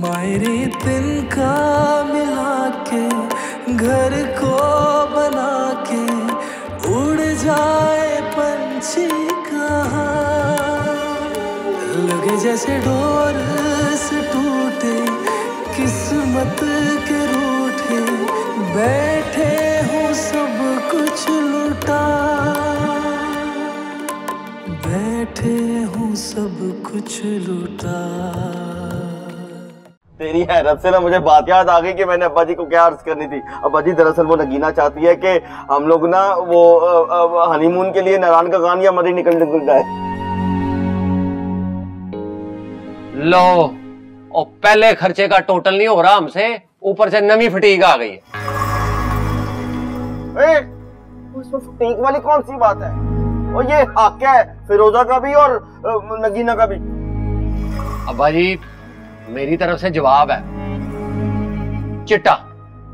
मायरे तिनका मिला के, घर को बना के, उड़ जाए पंछी कहाँ। लगे जैसे डोर से टूटे, किस्मत के रूठे, बैठे हूँ सब कुछ लुटा। बैठे हूँ सब कुछ लुटा। तेरी हैरत से ना मुझे बात याद आ गई कि मैंने अब्बा जी को क्या अर्ज़ करनी थी। अब्बा जी दरअसल वो नगीना चाहती है कि हम लोग ना वो हनीमून के लिए नारायण का गान या मरी निकल निकल जाए। लो और पहले खर्चे का टोटल नहीं हो रहा हमसे ऊपर से नमी फटीक आ गई है। ए, उसमें फटीक वाली कौन सी बात है? और ये हक है? फिरोजा का भी और नगीना का भी? अब्बा जी मेरी तरफ़ से जवाब है। चिट्टा।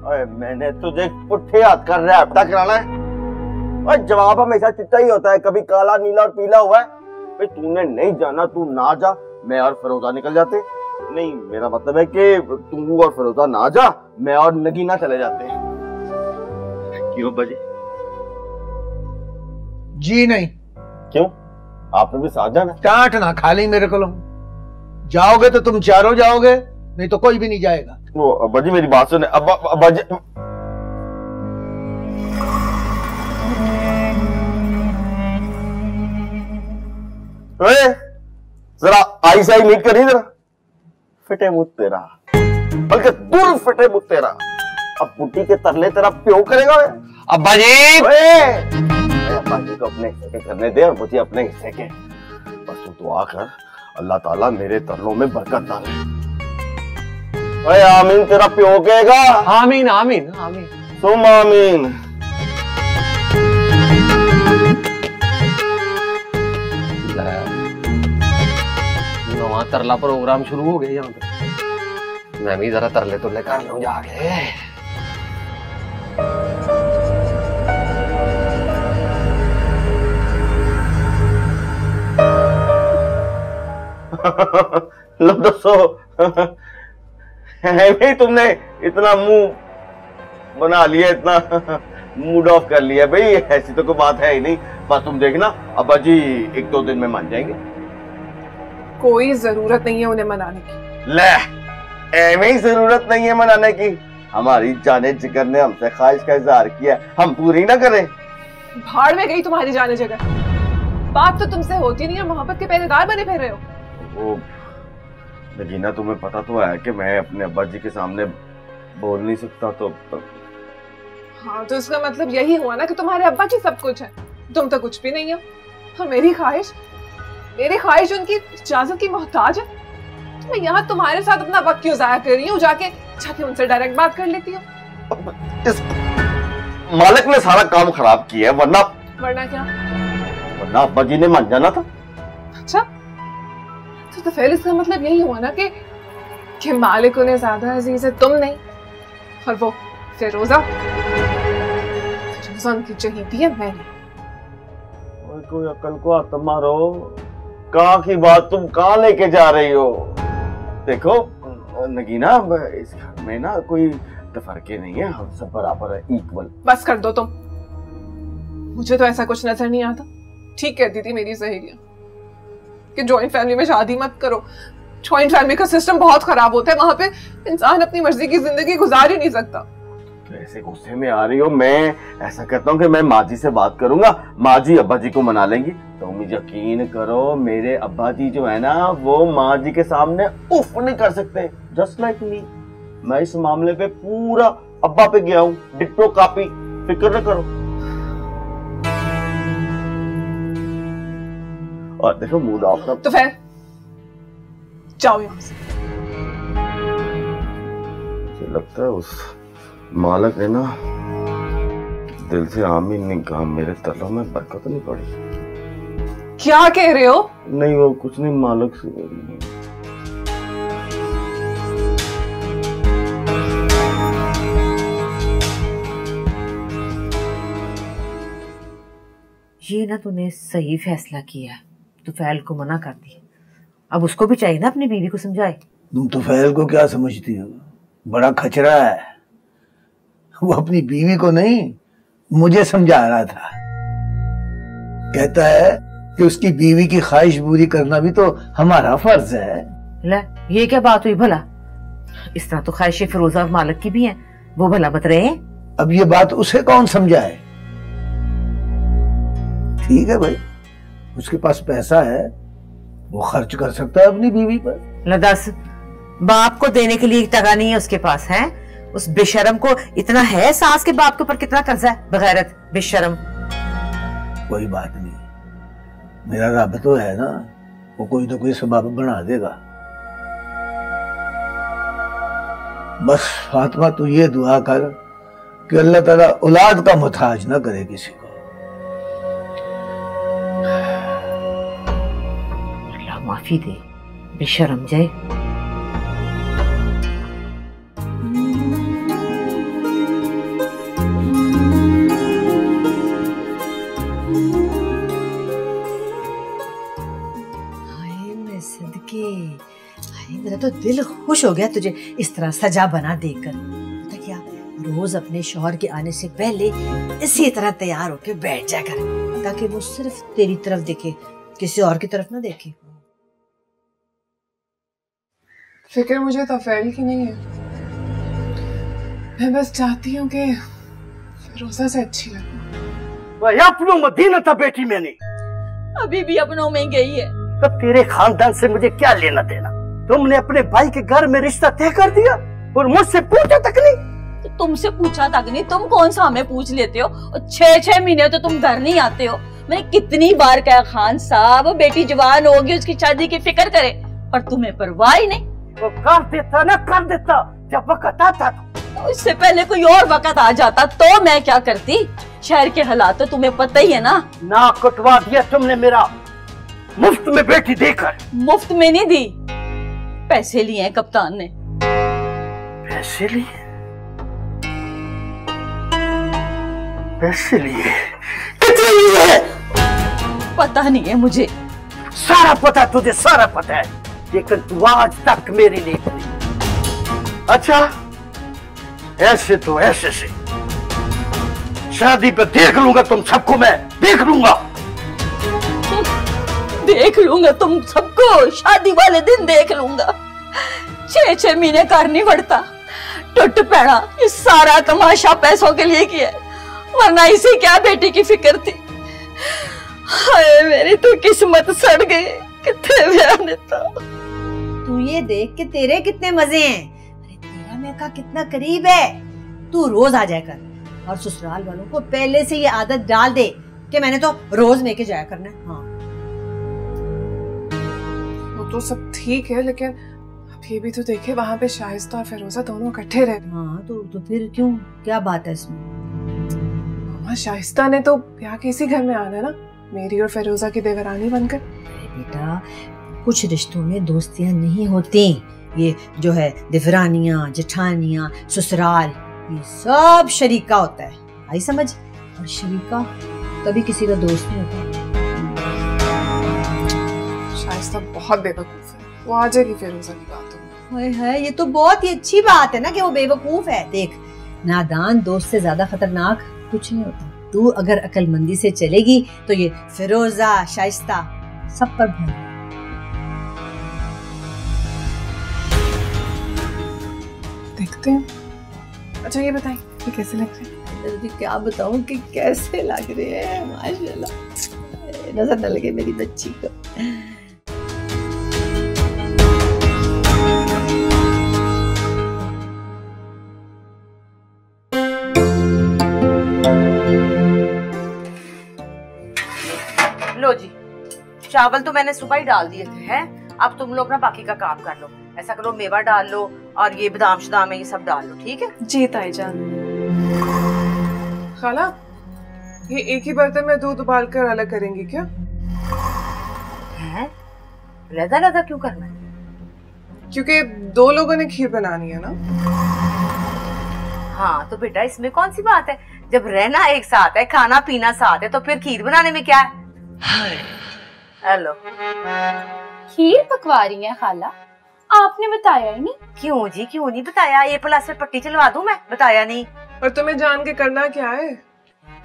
अरे मैंने तुझे पुट्ठे हाथ कर रैपटा कराना है। और जवाब हमेशा चिट्टा ही होता है कभी काला नीला और पीला हुआ है। भाई तूने नहीं जाना तू ना जा मैं और फिरोजा निकल जाते। नहीं मेरा मतलब है कि तू और फरोजा ना जा मैं और नगीना चले जाते। हैं क्यों बजी जी नहीं। क्यों? आपने भी साथ जाना टाट ना खाली मेरे को। जाओगे तो तुम चारों जाओगे नहीं तो कोई भी नहीं जाएगा। वो अब्बा जी मेरी बात सुने। अब्बा अब्बा जी। ओए, जरा आई से आई मीट करी जरा। फिटे मुँह तेरा। बल्कि दूर फिटे मुँह तेरा। अब बुढ़ी के तरले तेरा प्यो करेगा वे? अब्बा जी। अब्बा जी को अपने हिस्से के करने दे और मुझे अपने हिस्से के। बस तू दुआ कर। अल्लाह ताला मेरे तरलों में बरकत डाले ओए आमीन तेरा प्यो कहेगा? आमीन आमीन आमीन। तुम आमीन। नवा तरला प्रोग्राम शुरू हो गया यहाँ पे। मैं भी जरा तरले तुरले कर लूँ जाके। लो दोस्तों। है तुमने इतना मुँह बना लिया इतना मूड ऑफ़ कर लिया। भाई ऐसी तो कोई बात है ही नहीं। बस तुम देखना अब्बा जी एक दो दिन में मान जाएँगे। कोई ज़रूरत नहीं है उन्हें मनाने की। ले एवं ही ज़रूरत नहीं है मनाने की। हमारी जाने जिगर ने हमसे ख्वाहिश का इजहार किया हम पूरी ना करें। भाड़ में गई तुम्हारी जाने जगह बात तो तुमसे होती नहीं है मोहब्बत के पहरेदार बने फिर रहे हो। वो नगीना तुम्हें पता तो है कि मैं अपने अब्बा जी के सामने बोल नहीं सकता तो हाँ तो इसका मतलब यही हुआ ना कि तुम्हारे अब्बा की सब कुछ है। तुम तो कुछ भी नहीं हो। और मेरी ख्वाहिश मेरी ख्वाहिश उनकी इजाज़त की मोहताज है। तो मैं यहाँ तुम्हारे साथ अपना वक्त क्यों जाया कर रही हूँ? जाके जाके उनसे डायरेक्ट बात कर लेती हूँ। इस मालिक ने सारा काम खराब किया है वरना वरना क्या? वरना अब्बा जी ने मान जाना था। अच्छा तो, तो फिर इसका मतलब यही हुआ ना कि कि मालिक उन्हें ज़्यादा अज़ीज़ है तुम नहीं। और वो फिरोजा फिरोजा उनकी चहीती है मैं नहीं। ओए, कोई अकल को हाथ मारो कहाँ की बात तुम कहाँ लेके जा रही हो? देखो नगीना इस घर में ना कोई तफरके नहीं है हम सब बराबर है इक्वल बस कर दो तुम। मुझे तो ऐसा कुछ नज़र नहीं आता। ठीक कहती थी मेरी सहेलियाँ। कि जॉइंट फैमिली में शादी मत करो। जॉइंट फैमिली का सिस्टम बहुत खराब होता है, वहाँ पे इंसान अपनी मर्ज़ी की ज़िंदगी गुजार ही नहीं सकता। कैसे गुस्से में आ रही हो, मैं ऐसा कहता हूँ कि मैं माँ जी से बात करूँगा माँ जी अब्बा जी को मना लेंगी। तो मुझे यकीन करो, मेरे अब्बा जी जो है ना, वो माँ जी के सामने उफ नहीं कर सकते। जस्ट लाइक मी मैं इस मामले पे पूरा अब्बा पे गया हूँ। डिट्टो कॉपी, फ़िक्र न करो। और देखो मूड ऑफ़ ना। तो फिर जाओ यहाँ से। मुझे लगता है उस मालक ने ना दिल से आमीन नहीं कहा मेरे तलों में बरकत नहीं पड़ी। क्या कह रहे हो? नहीं वो कुछ नहीं मालक से नहीं ये ना तूने सही फैसला किया। तो फैल को मना कर दिया अब उसको भी चाहिए ना अपनी बीवी को समझाए। तुम तो फैल को क्या समझती हो? बड़ा खचरा है। वो अपनी बीवी को नहीं मुझे समझा रहा था। कहता है कि उसकी बीवी की ख्वाहिश पूरी करना भी तो हमारा फ़र्ज़ है। ले ये क्या बात हुई भला? इस तरह तो ख्वाहिशें फिरोजा और मालिक की भी हैं। वो भला बत रहे हैं? अब ये बात उसे कौन समझाए? ठीक है भाई। उसके पास पैसा है वो खर्च कर सकता है अपनी बीवी पर। ले दस बाप को देने के लिए टका नहीं है उसके पास है? उस बेशरम को इतना है सास के बाप के ऊपर कितना कर्जा है? बगैरत बेशरम। कोई बात नहीं। मेरा रब तो है ना वो कोई तो कोई सबब बना देगा। बस फातिमा तू ये दुआ कर कि अल्लाह ताला औलाद का मुताज ना करे किसी को। माफ़ी दे। बेशरम, जय। तो दिल खुश हो गया तुझे इस तरह सजा बना देकर। पता क्या, रोज अपने शोहर के आने से पहले इसी तरह तैयार होके बैठ जा कर, ताकि वो सिर्फ़ तेरी तरफ़ देखे, किसी और की तरफ़ ना देखे। फ़िक्र मुझे तफेल की नहीं है। मैं बस चाहती हूँ कि फिरोजा से अच्छी लगूं। वह अपनों मदीना था बेटी मैंने। अभी भी अपनों में गई है। तो तेरे खानदान से मुझे क्या लेना देना? तुमने अपने भाई के घर में रिश्ता तय कर दिया और मुझसे पूछा तक नहीं। तो तुमसे पूछा तक नहीं तुम कौन सा हमें पूछ लेते हो? और छह छह महीने तो तुम घर नहीं आते हो। मैंने कितनी बार कहा खान साहब बेटी जवान होगी उसकी शादी की फ़िक्र करे पर तुम्हें परवाह ही नहीं। वो कर देता ना कर देता जब वक्त आता तो। उससे पहले कोई और वक्त आ जाता तो मैं क्या करती? शहर के हालात तो तुम्हें पता ही है ना। ना कटवा दिया तुमने मेरा। मुफ़्त में बेटी देकर। मुफ़्त में नहीं दी। पैसे लिए हैं कप्तान ने। पैसे लिए? पैसे लिए? कितने लिए? पता नहीं है मुझे। सारा पता तुझे सारा पता है। लेकिन तू आज तक मेरे नहीं। अच्छा ऐसे तो ऐसे से। शादी पे देख लूँगा तुम सबको मैं, देख लूँगा। देख लूँगा तुम सबको, शादी वाले दिन देख लूँगा। छह छह महीने कर नहीं पड़ता। टुट पैना ये सारा तमाशा पैसों के लिए किया वरना इसे क्या बेटी की फ़िक्र थी? हाय, मेरी तो किस्मत सड़ गई। कितने ब्याह देता तू ये देख के तेरे कितने मज़े हैं। अरे तेरा मैका कितना करीब है। तू रोज आ जाया कर और ससुराल वालों को पहले से ये आदत डाल दे कि मैंने तो रोज लेके जाया करना है। हाँ। वो तो सब ठीक है लेकिन ये भी तो देखे वहाँ पे शाइस्ता और फिरोजा दोनों इकट्ठे रहते हाँ तो तो फिर क्यों? क्या बात है इसमें? मामा शाइस्ता ने तो ब्याह के इसी घर में आना ना? मेरी और फिरोजा की देवरानी बनकर। बेटा कुछ रिश्तों में दोस्तियाँ नहीं होती। ये जो है दिफरानियाँ जेठानियाँ ससुराल ये सब शरीका होता है। आई समझ? और शरीका कभी किसी का दोस्त नहीं होता। शाइस्ता बहुत बेवकूफ़ है। वो आ जाएगी फिरोजा की बातों में हाय हाय ये तो बहुत ही अच्छी बात है ना कि वो बेवकूफ़ है। देख नादान दोस्त से ज़्यादा खतरनाक कुछ नहीं होता। तू अगर अकलमंदी से चलेगी तो ये फिरोजा शाइस्ता सब पर भर। देखते हैं। अच्छा ये बताएँ ये कैसे लग रहे हैं? जल्दी क्या बताऊँ कि कैसे लग रहे हैं? माशाल्लाह। नज़र न लगे मेरी बच्ची को। लो जी चावल तो मैंने सुबह ही डाल दिए थे हैं? अब तुम लोग ना बाकी का काम कर लो। ऐसा करो मेवा डाल लो और ये बादाम शदाम है ये सब डाल लो ठीक है? जी ताई जान खाला ये एक ही बर्तन में दूध उबाल कर अलग करेंगी क्या? हैं? लदा लदा क्यों करना है? क्योंकि दो लोगों ने खीर बनानी है ना। हाँ तो बेटा इसमें कौन सी बात है? जब रहना एक साथ है खाना पीना साथ है तो फिर खीर बनाने में क्या है? हेलो। खीर पकवा रही है खाला। आपने बताया ही नहीं। क्यों जी क्यों नहीं बताया? ए प्लस में पट्टी चलवा दूँ मैं? बताया नहीं। और तुम्हें जान के करना क्या है?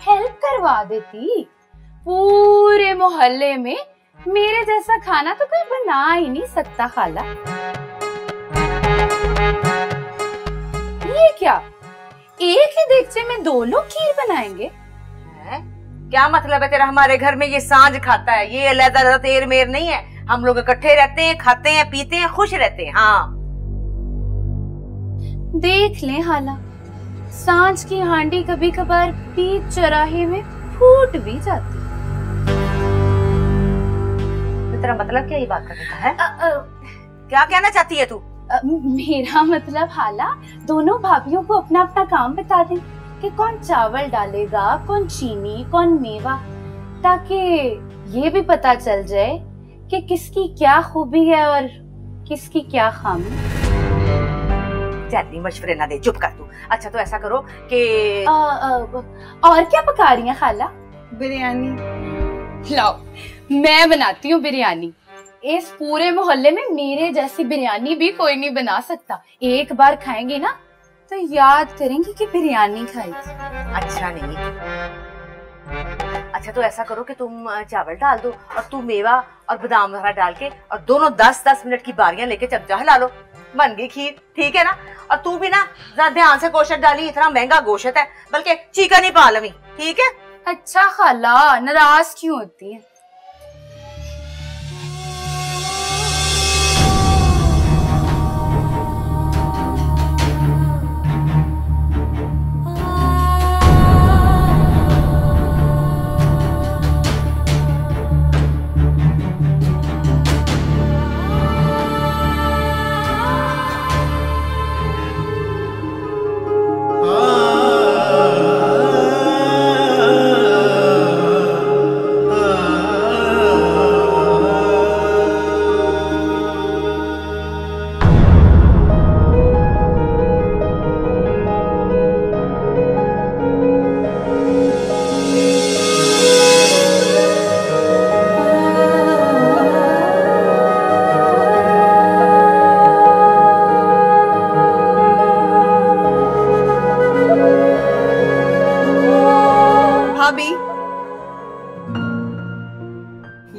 हेल्प करवा देती। पूरे मोहल्ले में मेरे जैसा खाना तो कोई बना ही नहीं सकता खाला। ये क्या? एक ही देगचे में दो लोग खीर बनाएँगे। हैं? क्या मतलब है तेरा? हमारे घर में ये साँझ खाता है। ये अलहदा तेर मेर नहीं है। हम लोग इकट्ठे रहते हैं खाते हैं पीते हैं खुश रहते हैं हाँ। देख ले हाला साँझ की हांडी कभी कभार बीच चौराहे में फूट भी जाती। तो तेरा मतलब क्या ये बात करने का है? अ, अ, क्या कहना चाहती है तू? मेरा मतलब हाला दोनों भाभीियों को अपना अपना काम बता दें कि कौन चावल डालेगा कौन चीनी कौन मेवा ताकि ये भी पता चल जाए कि किसकी क्या खूबी है और किसकी क्या खामी? जल्दी मशवरे ना दे चुप कर तू। अच्छा तो ऐसा करो कि और क्या पका रही हैं खाला? बिरयानी। लाओ मैं बनाती हूँ बिरयानी। इस पूरे मोहल्ले में मेरे जैसी बिरयानी भी कोई नहीं बना सकता। एक बार खाएँगे ना तो याद करेंगे कि बिरयानी खाई अच्छा नहीं। अच्छा तो ऐसा करो कि तुम चावल डाल दो और तू मेवा और बादाम वगैरह डाल के और दोनों दस दस मिनट की बारियाँ लेके चमचा हिला लो। बन गई खीर, ठीक है ना? और तू भी ना ध्यान से गोशत डाली, इतना महँगा गोशत है, बल्कि चिकन ही पा लवी, ठीक है? अच्छा खाला, नाराज़ क्यों होती है?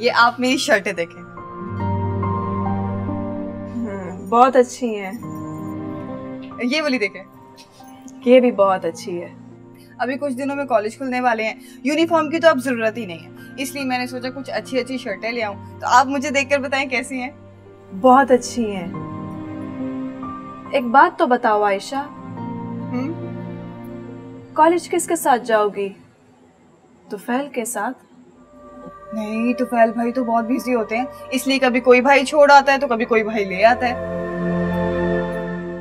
ये आप मेरी शर्टें देखें। हम्म, बहुत अच्छी है। ये वाली देखें। ये भी बहुत अच्छी है। अभी कुछ दिनों में कॉलेज खुलने वाले हैं। यूनिफॉर्म की तो अब ज़रूरत ही नहीं है। इसलिए मैंने सोचा कुछ अच्छी अच्छी शर्टें ले आऊँ। तो आप मुझे देखकर बताएँ कैसी हैं? बहुत अच्छी है। एक बात तो बताओ आयशा। हम्म। कॉलेज किसके साथ जाओगी? तुफैल के साथ नहीं तो फैल भाई तो बहुत बिज़ी होते हैं। इसलिए कभी कोई भाई छोड़ आता है तो कभी कोई भाई ले आता है।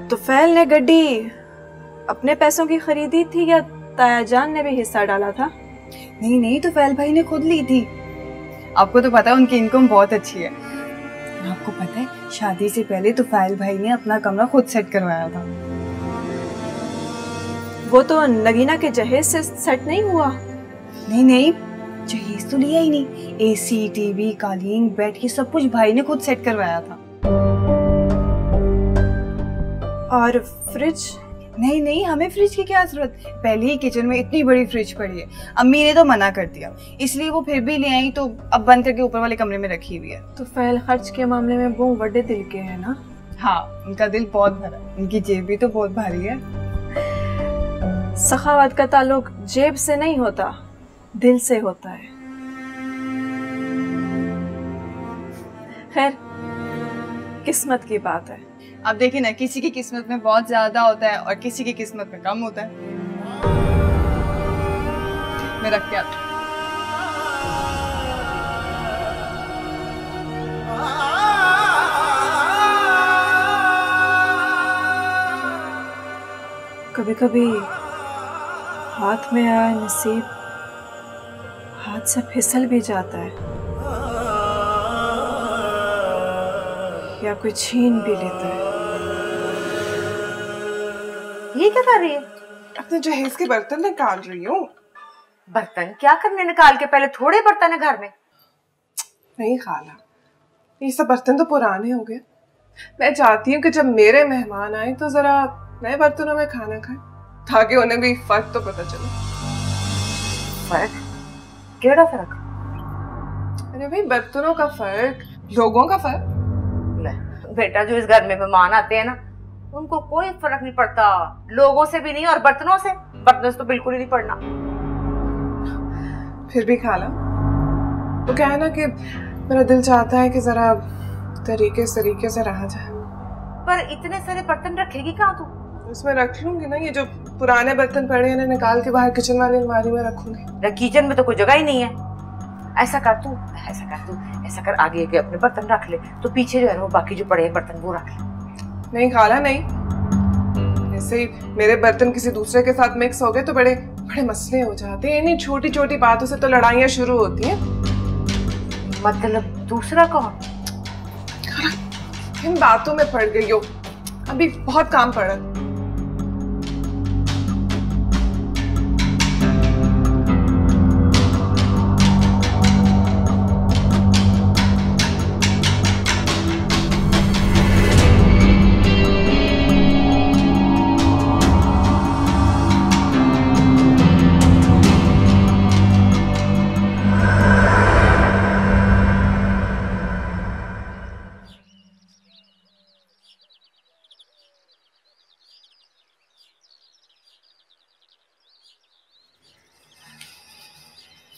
तुफैल ने गड्डी अपने पैसों की खरीदी थी या ताया जान ने भी हिस्सा डाला था? नहीं नहीं तो फैल भाई ने खुद ली थी। आपको तो पता है उनकी इनकम बहुत अच्छी है। आपको पता है शादी से पहले तो फैल भाई ने अपना कमरा खुद सेट करवाया था। वो तो नगीना के जहेज से सेट नहीं हुआ? नहीं नहीं जहेज तो लिया ही नहीं। एसी टीवी कालीन बेड ये सब कुछ भाई ने खुद सेट करवाया था। और फ्रिज नहीं नहीं हमें फ्रिज की क्या ज़रूरत? पहले ही किचन में इतनी बड़ी फ्रिज पड़ी है। अम्मी ने तो मना कर दिया। इसलिए वो फिर भी ले आई तो अब बंद करके ऊपर वाले कमरे में रखी हुई है। तो फैल खर्च के मामले में वो बड़े दिल के हैं ना? हाँ उनका दिल बहुत भरा। उनकी जेब भी तो बहुत भारी है। सखावत का ताल्लुक जेब से नहीं होता। दिल से होता है। खैर किस्मत की बात है। अब देखिए ना किसी की किस्मत में बहुत ज़्यादा होता है और किसी की किस्मत में कम होता है। मैं रख के आती कभी कभी हाथ में आया नसीब हाथ से फिसल भी जाता है। या कोई छीन भी लेता है। ये क्या कर रही है? अपने जहेज के बर्तन निकाल रही हूँ। बर्तन क्या करने निकाल के? पहले थोड़े बर्तन है घर में। नहीं खाला। ये सब बर्तन तो पुराने हो गए। मैं चाहती हूँ कि जब मेरे मेहमान आए तो जरा नए बर्तनों में खाना खाए ताकि उन्हें भी फ़र्क तो पता चले। फ़र्क? केड़ा फ़र्क अरे भाई बर्तनों का फ़र्क लोगों का फ़र्क? ले, बेटा जो इस घर में मेहमान आते हैं ना उनको कोई फ़र्क नहीं पड़ता। लोगों से भी नहीं और बर्तनों से। बर्तनों से तो बिल्कुल ही नहीं पड़ना। फिर भी खा लो। तो क्या है ना कि मेरा दिल चाहता है कि जरा तरीके तरीके से रहा जाए। पर इतने सारे बर्तन रखेगी कहाँ तू? उसमें रख लूँगी ना ये जो पुराने बर्तन पड़े हैं निकाल के बाहर किचन वाली अलमारी में रखूँगी। किचन में तो कोई जगह ही नहीं है। ऐसा कर तू ऐसा कर तू ऐसा कर आगे आगे अपने बर्तन रख ले तो पीछे जो है वो बाकी जो पड़े हैं बर्तन वो रख ले। नहीं खाला नहीं। ऐसे ही मेरे बर्तन किसी दूसरे के साथ मिक्स हो गए तो बड़े बड़े मसले हो जाते हैं। इन्हीं छोटी छोटी बातों से तो लड़ाइयाँ शुरू होती हैं। मतलब दूसरा कौन? इन बातों में पड़ गई हो? अभी बहुत काम पड़ा।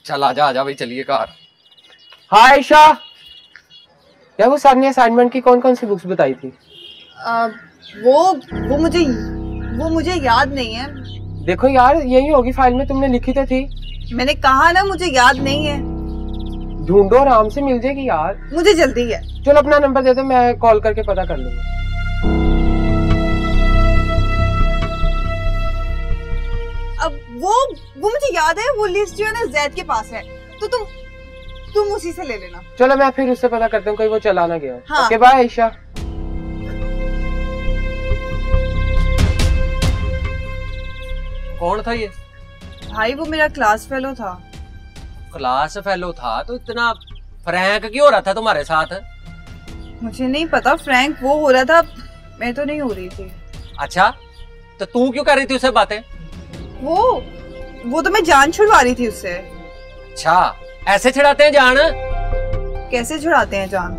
चल आजा आजा भाई चलिए कार। हाँ आयशा। यार वो सर ने असाइनमेंट की कौन कौन सी बुक्स बताई थी? आ, वो वो मुझे वो मुझे याद नहीं है। देखो यार यही होगी फ़ाइल में तुमने लिखी तो थी। मैंने कहा ना मुझे याद नहीं है। ढूंढो आराम से मिल जाएगी यार। मुझे जल्दी है। चलो अपना नंबर दे दो मैं कॉल करके पता कर लूँगा। वो वो मुझे याद है वो लिस्ट जो है ना जैद के पास है। तो तुम तुम उसी से ले लेना। चलो मैं फिर उससे पता करता हूँ कहीं वो चला ना गया हाँ। ओके बाय आयशा कौन था ये? भाई वो मेरा क्लास फेलो था। क्लास फेलो था? तो इतना फ्रैंक क्यों हो रहा था तुम्हारे साथ? मुझे नहीं पता फ्रैंक वो हो रहा था मैं तो नहीं हो रही थी। अच्छा तो तू क्यों कर रही थी उससे बातें? वो वो तो मैं जान छुड़वा रही थी उससे। अच्छा ऐसे छिड़ाते हैं जान? कैसे छुड़ाते हैं जान?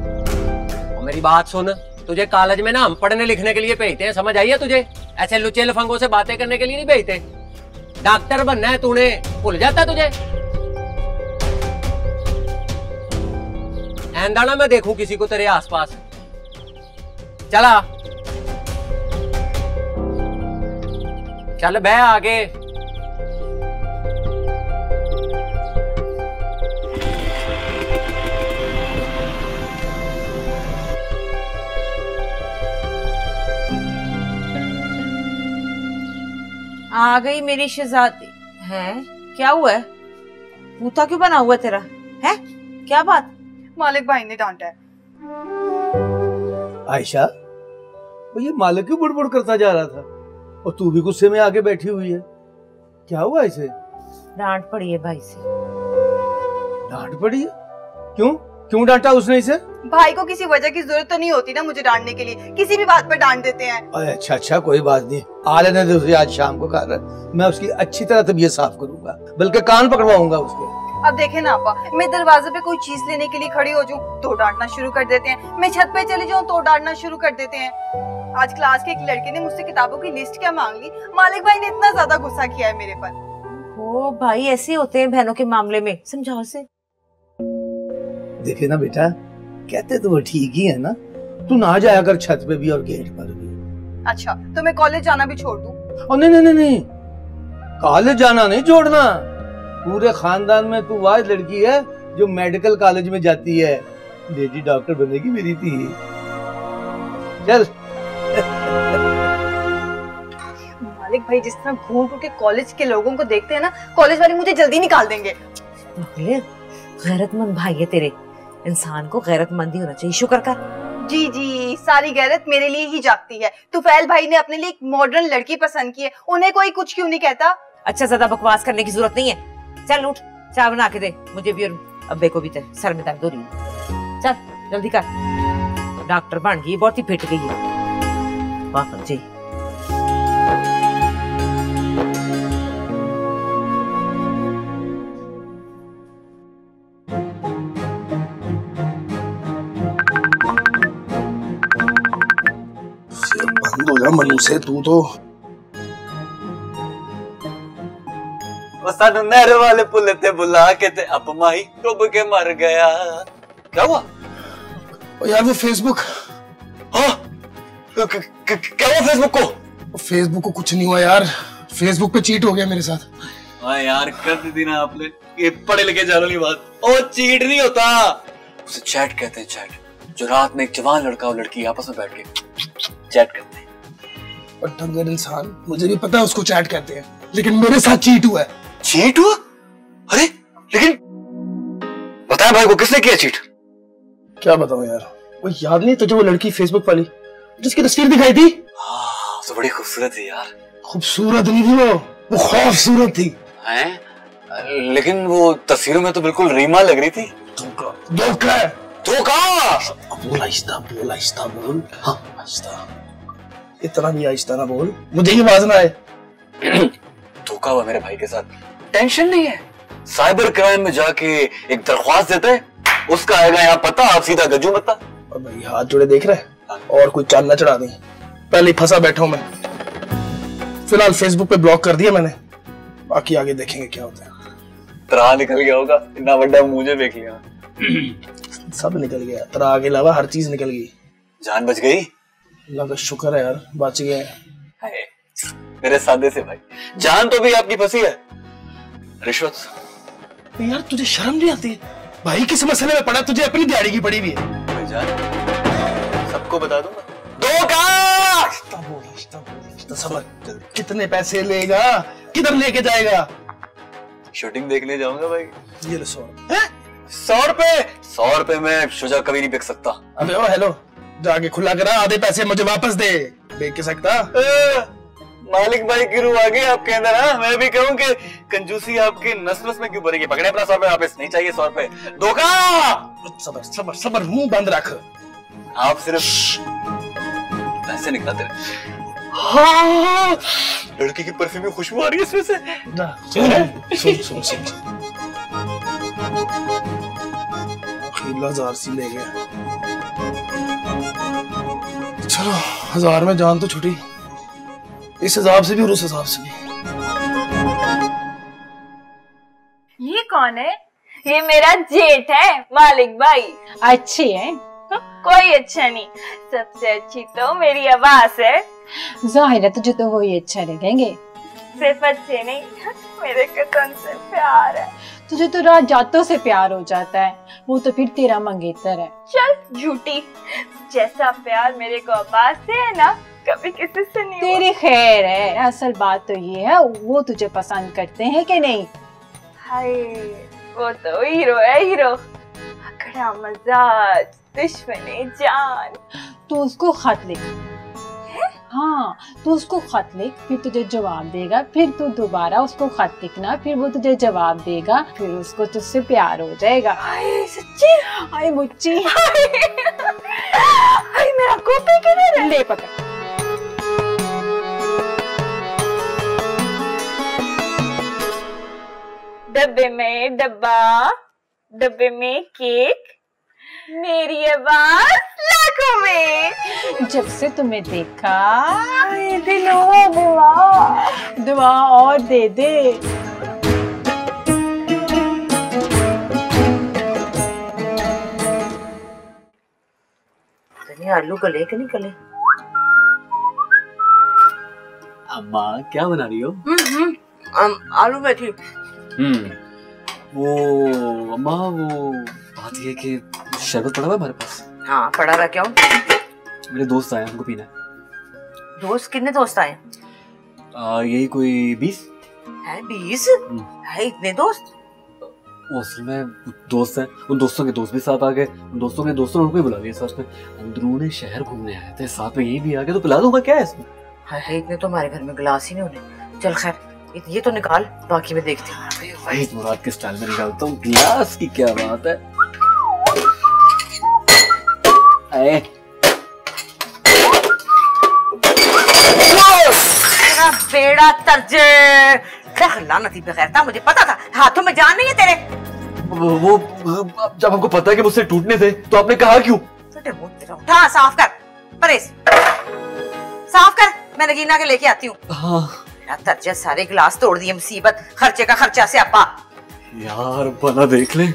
और मेरी बात सुन तुझे कॉलेज में ना हम पढ़ने लिखने के लिए भेजते हैं समझ आई है तुझे? ऐसे लुचे लफंगों से बातें करने के लिए नहीं भेजते? डॉक्टर बनना है तूने भूल जाता तुझे? मैं देखूँ किसी को तेरे आसपास। चला। चल बह आगे। आ गई मेरी शहजादी। है? क्या हुआ है? पूता क्यों बना हुआ तेरा? है? क्या बात? मालिक भाई ने डांटा है। आयशा वो ये मालिक क्यों बुड़बुड़ करता जा रहा था? और तू भी गुस्से में आके बैठी हुई है। क्या हुआ इसे? डांट पड़ी है भाई से। डांट पड़ी है? क्यों? क्यों डांटा उसने इसे? भाई को किसी वजह की ज़रूरत तो नहीं होती ना मुझे डांटने के लिए। किसी भी बात पर डांट देते हैं। अरे अच्छा अच्छा कोई बात नहीं। आ लेने दे उसे आज शाम को खा मैं उसकी अच्छी तरह तबीयत साफ़ करूँगा बल्कि कान पकड़वाऊँगा उसके। अब देखे ना आपा मैं दरवाजे पे कोई चीज़ लेने के लिए खड़ी हो जाऊँ तो डांटना शुरू कर देते हैं। मैं छत पे चली जाऊँ तो डांटना शुरू कर देते हैं। आज क्लास के एक लड़के ने मुझसे किताबों की लिस्ट क्या मांग ली? मालिक भाई ने इतना ज़्यादा गुस्सा किया है मेरे पर। ओ भाई ऐसे होते हैं बहनों के मामले में समझाओ से देखे ना बेटा कहते तो वो ठीक ही है ना। तू ना जाया कर छत पे भी और गेट पर भी। अच्छा तो मैं कॉलेज जाना भी छोड़ दूँ? और नहीं नहीं नहीं नहीं। कॉलेज जाना नहीं छोड़ना। पूरे खानदान में तू वाज लड़की है जो मेडिकल कॉलेज में जाती है। लेडी डॉक्टर बनेगी मेरी थी चल। मालिक भाई जिस तरह घूम घूम के कॉलेज के लोगों को देखते हैं ना कॉलेज वाले मुझे जल्दी निकाल देंगे। गैरतमंद भाई है तेरे। इंसान को गैरतमंद ही होना चाहिए। शुक्र कर। जी जी सारी गैरत मेरे लिए ही जागती है। तुफैल भाई ने अपने लिए एक मॉडर्न लड़की पसंद की है। उन्हें कोई कुछ क्यों नहीं कहता? अच्छा ज़्यादा बकवास करने की ज़रूरत नहीं है। चल उठ। चाय बना के दे। मुझे भी और अब्बे को भी तेरे सर में दर्द हो रही है। चल जल्दी कर। डॉक्टर बन गई बहुत ही फिट गई है। वाह जी। मुझसे तू तो। वसन नहर वाले पुल ते बुला के ते अप डूब के मर गया। क्या हुआ? ओ यार वो फेसबुक हाँ? क्या हुआ फेसबुक को? फेसबुक को कुछ नहीं हुआ यार। फेसबुक पे चीट हो गया मेरे साथ। हाँ यार कर दी थी ना आपने। ये पढ़े लिखे जानो नहीं बात। ओ चीट नहीं होता। उसे चैट कहते हैं चैट जो रात में एक जवान लड़का और लड़की आपस में बैठ के चैट करते और ढंगर इंसान। मुझे भी पता है उसको चैट कहते हैं। लेकिन मेरे साथ चीट हुआ है। चीट हुआ? अरे लेकिन बताया भाई को किसने किया चीट क्या बताऊँ यार? वो याद नहीं तुझे वो लड़की फेसबुक वाली जिसकी तस्वीर दिखाई थी? हाँ तो बड़ी खूबसूरत थी यार। खूबसूरत नहीं थी वो? वो खौफसूरत थी। हैं? लेकिन वो तस्वीरों में तो बिल्कुल रीमा लग रही थी। धोखा। है। धोखा! बोल आहिस्ता बोल आहिस्ता बोल। हाँ आहिस्ता इतना भी आहिस्ता ना बोल। मुझे ही आवाज़ ना आए धोखा हुआ मेरे भाई के साथ। टेंशन नहीं है। साइबर क्राइम में जाके एक दरख्वास्त देते हैं। उसका आएगा यहाँ पता आप सीधा गज्जू मता और भाई हाथ जोड़े देख रहे और कोई चाल न चढ़ा दी। पहले फंसा बैठा हूँ मैं। फ़िलहाल फेसबुक पे ब्लॉक कर दिया मैंने। बाकी आगे देखेंगे क्या होता है। तरा निकल गया होगा। इतना बड़ा मुझे देख लिया। सब निकल गया। तेरा आगे अलावा हर चीज़ निकल गई। जान बच गई? अल्लाह का शुक्र है यार बच गए मेरे सादे से भाई। जान तो भी आपकी फंसी है। रिश्वत। यार तुझे शर्म नहीं आती? भाई किस मसले में पड़ा? तुझे अपनी दिहाड़ी की पड़ी हुई है। जान सबको बता दूँगा। धोखा तो समझ कितने पैसे लेगा? किधर लेके जाएगा? शूटिंग देखने जाऊँगा भाई। ये सौ। सौ रुपए? सौ रुपए में शुजा कभी नहीं बिक सकता। अबे ओ हेलो जाके खुला करा आधे पैसे मुझे वापस दे। बेच के सकता? मालिक भाई की रूह आ गई आपके अंदर हाँ मैं भी कहूँ कि कंजूसी आपके नस नस में क्यों भरेगी? पकड़े अपना सौ रुपए वापस नहीं चाहिए सौ रुपए। धोखा! सबर सबर सबर मुँह बंद रख। आप सिर्फ़ पैसे निकलाते रहे। हाँ लड़की की परफ्यूम की खुशबू आ रही है इसमें से। सुन सुन सुन अखीला हज़ार सी ले गया। चलो हज़ार में जान तो छुटी। इस हिसाब से भी और उस हिसाब से भी। ये कौन है? ये मेरा जेठ है मालिक भाई। अच्छी है। कोई अच्छा नहीं। सबसे अच्छी तो मेरी आवाज़ है। ज़ाहिर है तुझे तो वही अच्छा लगेंगे। सिर्फ़ अच्छे नहीं मेरे कसम से प्यार है। तुझे तो रात जातों से प्यार हो जाता है। वो तो फिर तेरा मंगेतर है। चल झूठी। जैसा प्यार मेरे को आवाज़ से है ना कभी किसी से नहीं तेरी खैर है असल बात तो ये है वो तुझे पसंद करते हैं कि नहीं? हाय वो तो हीरो है हीरो। अकड़ा मजाज दुश्मनी जान। तो उसको खत लिख हाँ तू उसको खत लिख फिर तुझे जवाब देगा फिर तू दोबारा उसको खत लिखना फिर वो तुझे जवाब देगा फिर उसको तुझसे प्यार हो जाएगा। हाय सच्ची? हाय मुच्ची हाय। मेरा कॉपी किधर है? ले पकड़। डब्बे में डब्बा डब्बे में केक मेरी आवाज़ लाखों में। जब से तुम्हें देखा दिल बुआ। दुआ और दे दे। आलू गले के नहीं गले अम्मा क्या बना रही हो? अम, आलू बैठी। हम्म वो अम्मा वो बात ये कि शरबत पड़ा हुआ हमारे पास? हाँ पड़ा हुआ क्यों? मेरे दोस्त आए हैं, उनको पीना है। दोस्त? कितने दोस्त आए यही कोई बीस? है बीस? है इतने दोस्त? असल में दोस्त हैं। उन दोस्तों के दोस्त भी साथ आ गए। उन दोस्तों के दोस्तों ने उनको भी बुला लिया साथ में। अंदरूने शहर घूमने आए थे साथ में यही भी आ गए। तो पिला दूँगा क्या है इसमें? हाय हाय इतने तो हमारे घर में गिलास ही नहीं होने। चल खैर ये तो निकाल बाकी मैं देखती हूँ। वही मुराद के स्टाइल में निकालता हूँ। गिलास की क्या बात है? Eh. बेड़ा मुझे पता था। हाथों में जान नहीं है तेरे। वो, जब हमको पता है कि मुझसे टूटने थे तो आपने कहा क्यों? उठा हाँ, साफ़ कर। परेश साफ़ कर। मैं नगीना के लेके आती हूँ। हाँ। सारे गिलास तोड़ दिए मुसीबत खर्चे का खर्चा से आपा। यार बना देख ले।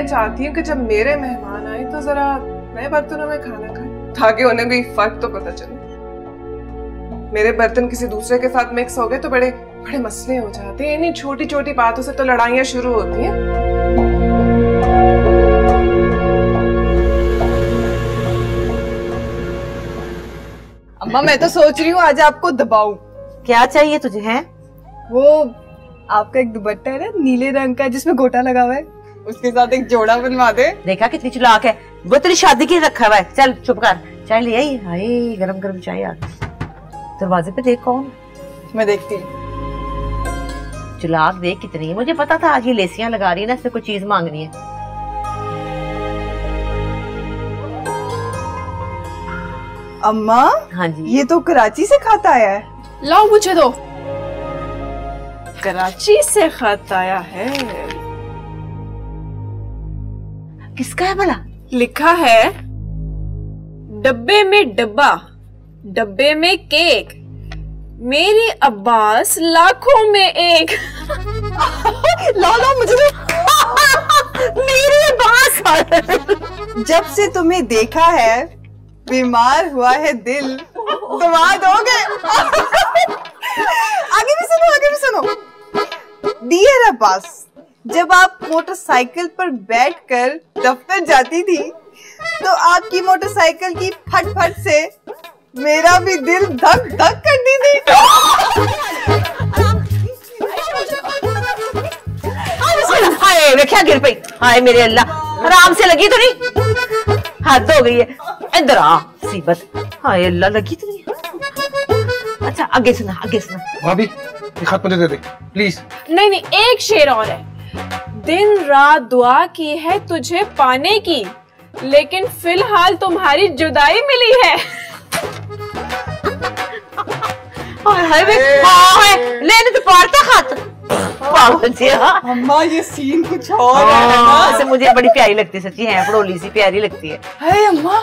मैं चाहती हूँ कि जब मेरे मेहमान आए तो जरा नए बर्तनों में खाना खाएँ ताकि उन्हें भी फ़र्क तो पता चले। मेरे बर्तन किसी दूसरे के साथ मिक्स हो गए तो बड़े बड़े मसले हो जाते हैं। इन्हीं छोटी छोटी बातों से तो लड़ाइयाँ शुरू होती हैं। अम्मा मैं तो सोच रही हूँ आज आपको दबाऊ। क्या चाहिए तुझे है? वो आपका एक दुपट्टा है ना नीले रंग का जिसमें गोटा लगा हुआ है। उसके साथ एक जोड़ा बनवा दे। देखा कितनी चुलाक है। वो तेरी शादी के रखा हुआ है। चल चुप कर। चाय ले आई। हाय गरम गरम चाय आ दरवाजे पे देख कौन? मैं देखती हूँ। चलाक देख कितनी है। मुझे पता था आज ये लेसियाँ लगा रही है ना इससे कोई चीज़ मांगनी है। अम्मा हाँ जी। ये तो कराची से खाता आया है। लाओ मुझे दो। कराची से खत आया है? किसका है भला? लिखा है डब्बे में डब्बा डब्बे में केक मेरे अब्बास लाखों में एक। ला ला मुझे मेरे बास जब से तुम्हें देखा है बीमार हुआ है दिल बर्बाद हो गए। आगे भी सुनो आगे भी सुनो। डियर अब्बास जब आप मोटरसाइकिल पर बैठकर दफ्तर जाती थी तो आपकी मोटरसाइकिल की फट फट से मेरा भी दिल धक धक करती थी। हाय क्या गिर पई? हाय मेरे अल्लाह आराम से लगी तो नहीं? हाथ हो गई है इधर आ सीबत। हाय अल्लाह लगी तो नहीं? अच्छा आगे सुना आगे सुना। भाभी ये खत मुझे दे दे। प्लीज़। नहीं नहीं एक शेर और है। दिन रात दुआ की है तुझे पाने की लेकिन फ़िलहाल तुम्हारी जुदाई मिली है। लेने तो पारता हाँ। अम्मा ये सीन कुछ और है। हाँ, ऐसे मुझे बड़ी प्यारी लगती है सच्ची है पड़ोली सी प्यारी लगती है। है अम्मा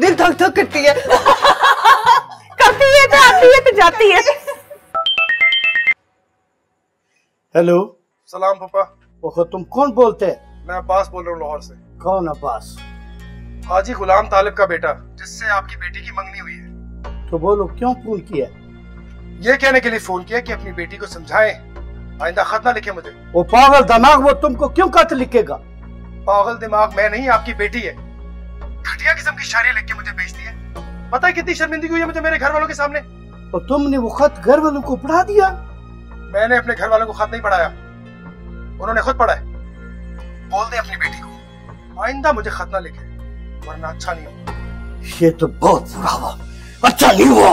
दिल धक धक करती है। करती है तो आती है तो जाती है। हेलो। सलाम पापा। ओहो तुम कौन बोलते हैं? मैं अब्बास बोल रहा हूँ लाहौर से। कौन अब्बास? हाजी गुलाम तालिब का बेटा जिससे आपकी बेटी की मंगनी हुई है। तो बोलो क्यों फ़ोन किया? ये कहने के लिए फ़ोन किया कि अपनी बेटी को समझाएँ। आइंदा खत ना लिखे मुझे। वो पागल दिमाग वो तुमको क्यों खत लिखेगा? पागल दिमाग मैं नहीं आपकी बेटी है। घटिया किस्म की शायरी लिख के मुझे भेजती है। पता है कितनी शर्मिंदगी हुई है मुझे मेरे घर वालों के सामने? तो तुमने वो खत घर वालों को पढ़ा दिया? मैंने अपने घर वालों को खत नहीं पढ़ाया। उन्होंने खुद पढ़ा है। बोल दे अपनी बेटी को। आइंदा मुझे खत ना लिखे वरना अच्छा नहीं होगा। ये तो बहुत बुरा हुआ। अच्छा नहीं हुआ।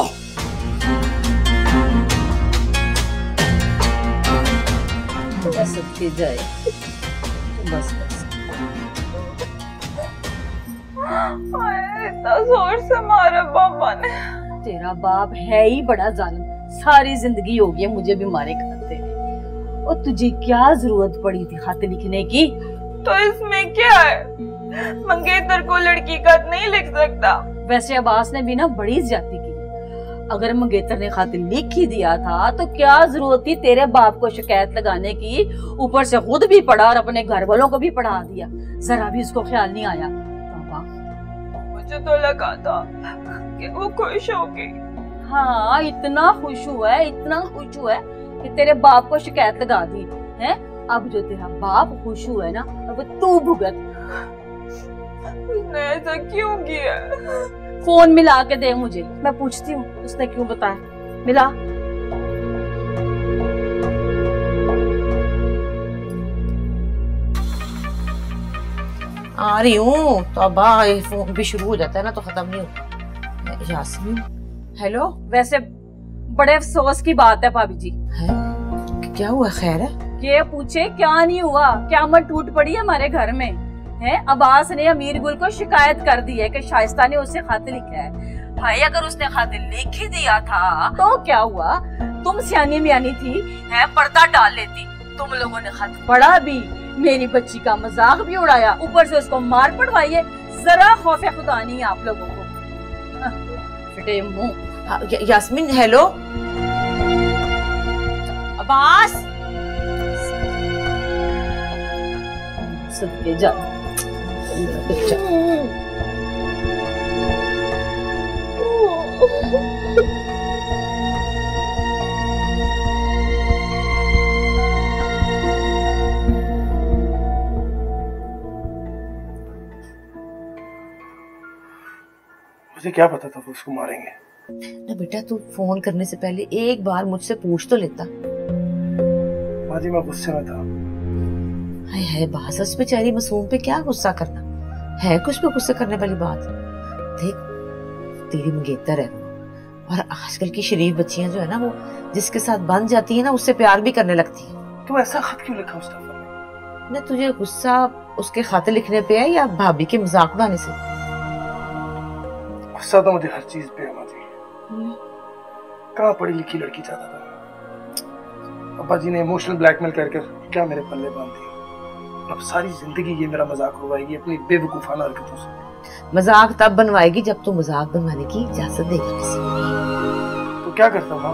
बस जाए। बस बस। इतना ज़ोर से मारा पापा ने। तेरा बाप है ही बड़ा जालिम। सारी ज़िंदगी हो गई मुझे भी मारे खाते हुए और तुझे क्या ज़रूरत पड़ी थी खत लिखने की? तो इसमें क्या है? मंगेतर को लड़की का नहीं लिख सकता। वैसे अब्बास ने भी ना बड़ी ज्यादती की। अगर मंगेतर ने खातिर लिख ही दिया था तो क्या ज़रूरत थी तेरे बाप को शिकायत लगाने की? ऊपर से खुद भी पढ़ा और अपने घर वालों को भी पढ़ा दिया। जरा भी उसको ख्याल नहीं आया। बाबा। मुझे तो लगा था कि वो खुश होगी। हाँ इतना खुश हुआ है इतना खुश हुआ है। कि तेरे बाप को शिकायत लगा दी है? अब जो तेरा बाप खुश हुआ है ना अब तू भुगत। उसने ऐसा क्यों किया? फ़ोन मिला के दे मुझे। मैं पूछती हूँ उसने क्यों बताया? मिला। आ रही हूँ तो अब फ़ोन भी शुरू हो जाता है ना तो खत्म नहीं होता। यास्मीन हेलो? वैसे बड़े अफसोस की बात है भाभी जी। है? क्या हुआ? खैर है? ये पूछे क्या नहीं हुआ? क्या मत टूट पड़ी है हमारे घर में? है? अब्बास ने अमीर गुल को शिकायत कर दी है कि शाइस्ता ने उससे खत लिखा है। भाई अगर उसने खत लिख ही दिया था तो क्या हुआ? तुम सियानी मियानी थी है? पर्दा डाल लेती। तुम लोगों ने खत पढ़ा भी। मेरी बच्ची का मज़ाक भी उड़ाया। ऊपर से उसको मार पड़वाई है जरा खौफ खुदा नहीं आप लोगों को। हाँ, फिटे मुँह। हाँ, या, यास्मीन हेलो? अब्बास! मुझे क्या पता था वो उसको मारेंगे। ना बेटा तू फ़ोन करने से पहले एक बार मुझसे पूछ तो लेता। माँ मैं गुस्से में था। हाय हाय बासस बेचारी मासूम पे क्या गुस्सा करना? है कुछ भी गुस्से करने वाली बात? देख तेरी मंगेतर है और आजकल की शरीफ बच्चियाँ जो है ना वो जिसके साथ बन जाती है ना उससे प्यार भी करने लगती है। तू ऐसा खत क्यों लिखा मुस्तफ़ा ना तुझे गुस्सा उसके खाते लिखने पे है या भाभी के मज़ाक उड़ाने से? गुस्सा तो मुझे हर चीज़ पे है कहाँ पढ़ी लिखी लड़की चाहता था? अब्बा जी ने इमोशनल ब्लैकमेल कर कर क्या मेरे पल्ले बाँध दिए? अब सारी ज़िंदगी ये मेरा मज़ाक उड़वाएगी अपनी बेवकूफाना हरकतों से। मज़ाक तब बनवाएगी जब तू तो मज़ाक बनवाने की इजाज़त देगा किसी तो क्या करता माँ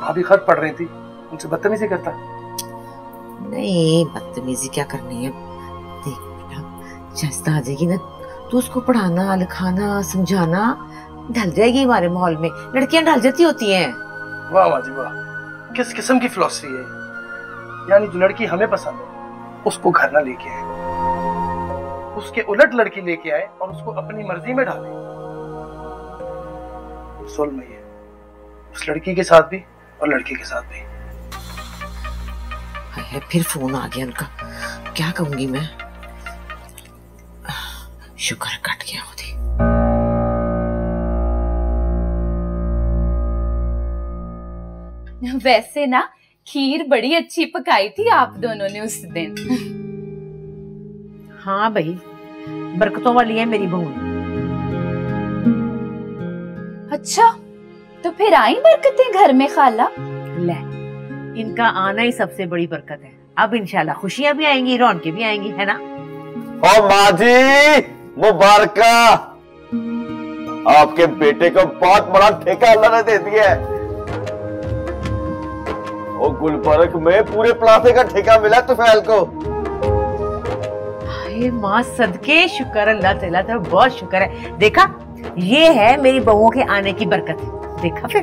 भाभी खत पढ़ रही थी उनसे बदतमीजी करता? नहीं बदतमीजी क्या करनी है? देख बेटा जस्ता आ जाएगी ना तो उसको पढ़ाना लिखाना समझाना ढल जाएगी हमारे माहौल में। लड़कियाँ ढल जाती होती हैं। वाह माँ जी वाह। किस किस्म की फिलोसफी है यानी जो लड़की हमें पसंद है उसको घर ना लेके आए। उसके उलट लड़की लेके आए और उसको अपनी मर्ज़ी में डाले जुल्म है। ये उस लड़की के साथ भी और लड़के के साथ भी। है फिर फ़ोन आ गया उनका। क्या कहूँगी मैं? शुक्र कट गया होती वैसे ना खीर बड़ी अच्छी पकाई थी आप दोनों ने उस दिन। हाँ भाई बरकतों वाली है मेरी बहू। अच्छा तो फिर आई बरकतें घर में खाला? ले इनका आना ही सबसे बड़ी बरकत है। अब इंशाल्लाह खुशियाँ भी आएँगी रौनकें भी आएँगी है ना? ओ माँ जी मुबारक। आपके बेटे को बहुत बड़ा ठेका अल्लाह ने दे दिया है। ओ गुलबर्ग में पूरे प्लासे का ठेका मिला तुफैल को। हाय माँ सदके शुक्र अल्लाह तेला तो बहुत शुक्र है। देखा ये है मेरी बहुओं के आने की बरकत। देखा फिर।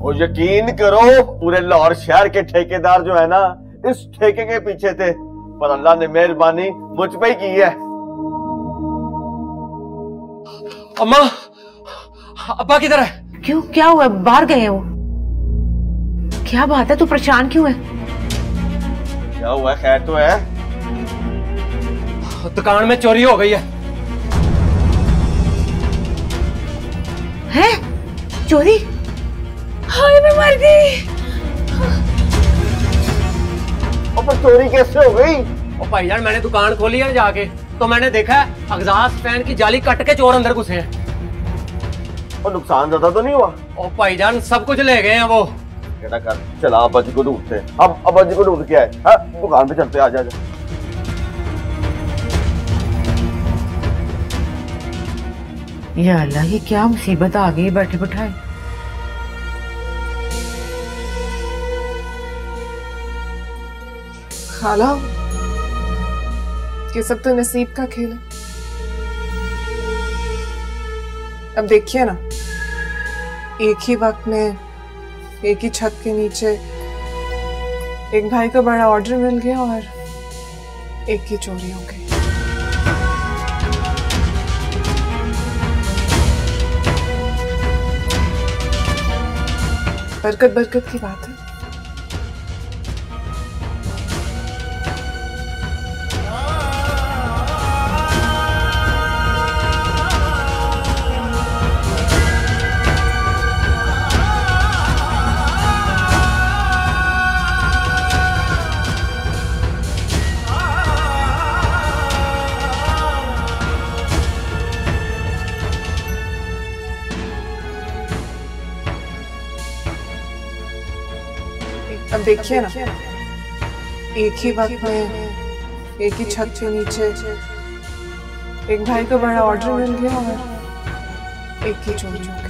और यकीन करो पूरे लाहौर शहर के ठेकेदार जो है ना इस ठेके के पीछे थे। पर अल्लाह ने मेहरबानी मुझ पे ही की है। अम्मा अब्बा किधर है? क्यों क्या हुआ? बाहर गए हो? क्या बात है? तू परेशान क्यों है? क्या हुआ? खैर तो है। दुकान में चोरी हो गई है। हैं? चोरी? हाय मैं मर गई। चोरी कैसे हो गई? ओ भाईजान मैंने दुकान खोली है जाके। तो मैंने देखा एग्जॉस्ट फ़ैन की जाली कट के चोर अंदर घुसे हैं। और नुकसान ज़्यादा तो नहीं हुआ? ओ भाईजान सब कुछ ले गए हैं वो। बेटा कर चला अब्बा जी को ढूंढते हैं। अब अब्बा जी को ढूंढ के आए। हाँ दुकान पे चलते आ जा आ जा। या अल्लाह ये क्या मुसीबत आ गई बैठे बैठाए। खाला ये सब तो नसीब का खेल है। अब देखिए ना, एक ही वक्त में, एक ही छत के नीचे, एक भाई को बड़ा ऑर्डर मिल गया और एक की चोरी हो गई। बरकत बरकत की बात है। देखिए ना, एक ही वक्त में, एक ही छत के नीचे। एक भाई को बड़ा ऑर्डर मिल गया और एक ही हो गई